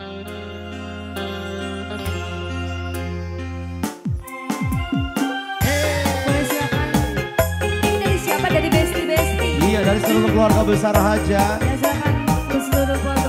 Dari. Iya dari seluruh keluarga besar Haja. Ya silakan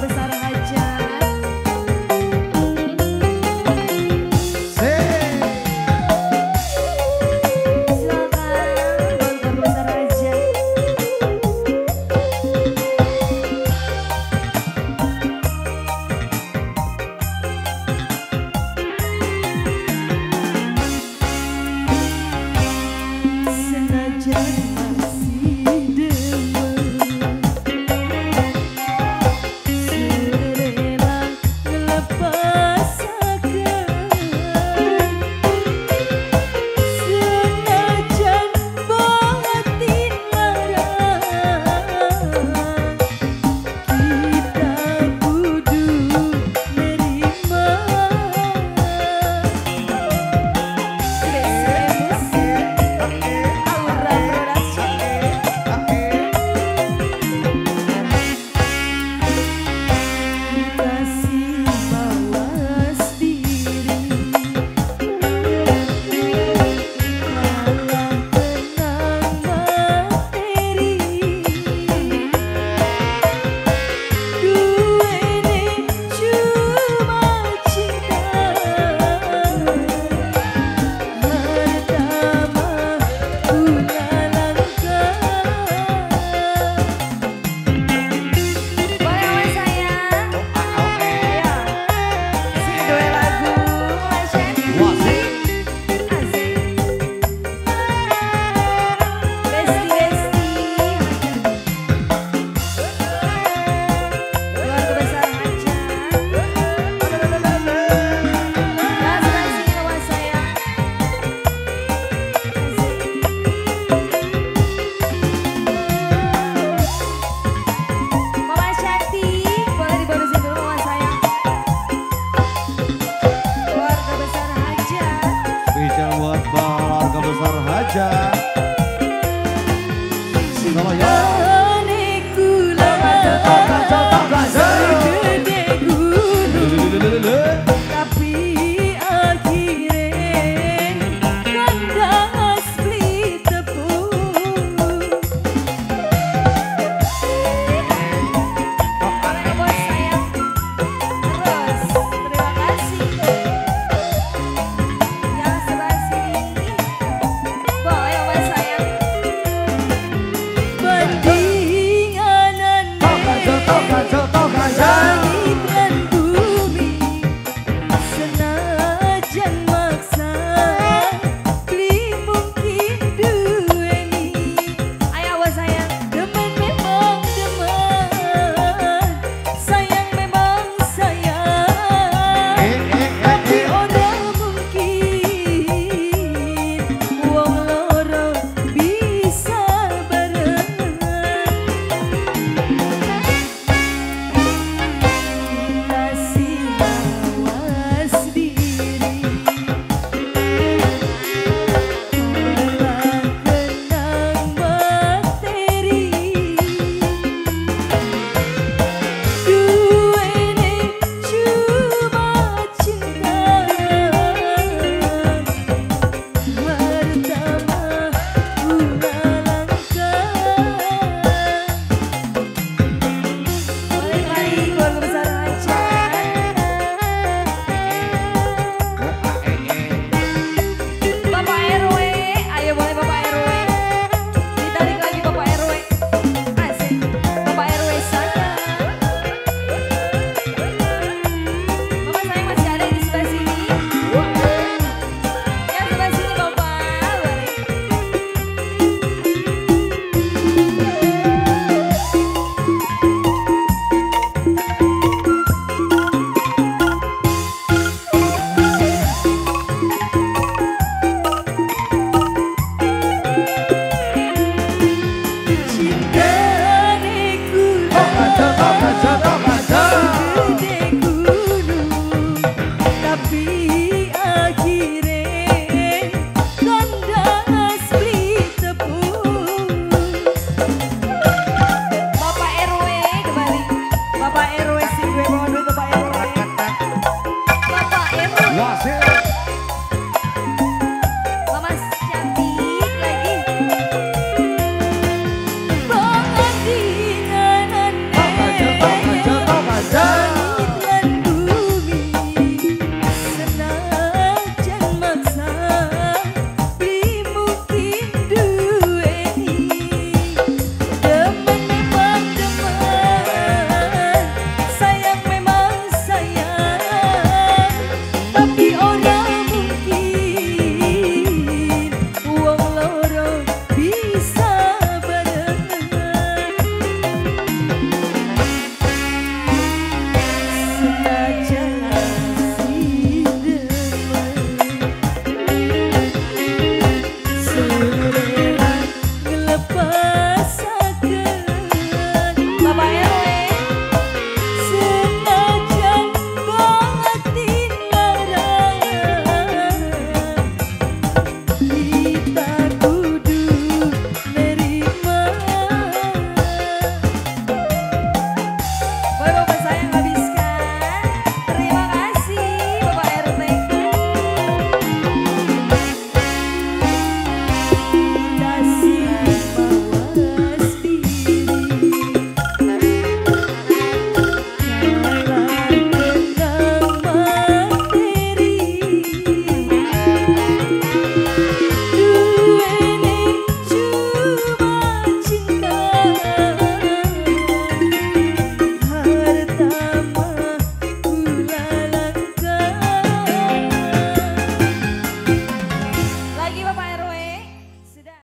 aja